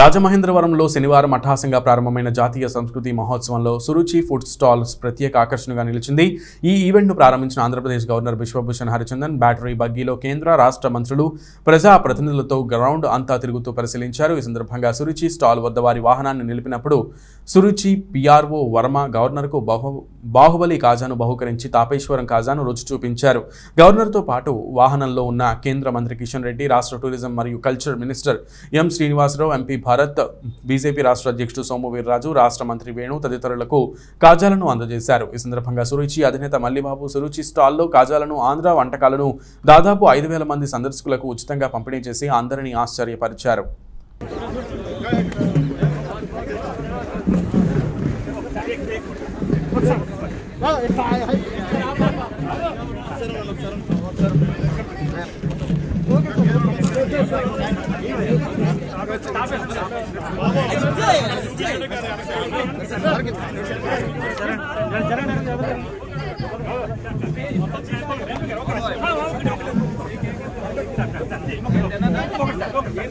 రాజమహేంద్రవరంలో శనివారం అట్టహాసంగా ప్రారంభమైన జాతీయ సంస్కృతి మహోత్సవంలో సురుచి ఫుడ్ స్టాల్స్ ప్రత్యేక ఆకర్షణగా నిలిచింది. ఈ ఈవెంట్ను ప్రారంభించిన ఆంధ్రప్రదేశ్ గవర్నర్ బిశ్వభూషణ్ హరిచందన్ బ్యాటరీ బగ్గీలో కేంద్ర రాష్ట్ర మంత్రులు ప్రజా ప్రతినిధులతో గ్రౌండ్ అంతా తిరుగుతూ పరిశీలించారు. ఈ సందర్భంగా సురుచి స్టాల్ వద్ద వారి వాహనాన్ని నిలిపినప్పుడు సురుచి పిఆర్ఓ వర్మ గవర్నర్కు బహు బాహుబలి కాజాను బహుకరించి తాపేశ్వరం కాజాను రుచి చూపించారు. గవర్నర్తో పాటు వాహనంలో ఉన్న కేంద్ర మంత్రి కిషన్ రెడ్డి రాష్ట్ర టూరిజం మరియు culture minister M Srinivasa Rao MP Bharat BJP రాష్ట్ర అధ్యక్షుడు సోము వీర్రాజు రాష్ట్ర మంత్రి వేణు తదితరులకు కాజాలను అందజేశారు. ఈ సందర్భంగా సురుచి అధినేత మల్లిబాబు సురుచి స్టాల్లో కాజాలను ఆంధ్ర వంటకాలను దాదాపు ఐదు వేల మంది సందర్శకులకు ఉచితంగా పంపిణీ చేసి అందరినీ ఆశ్చర్యపరిచారు. なるほど。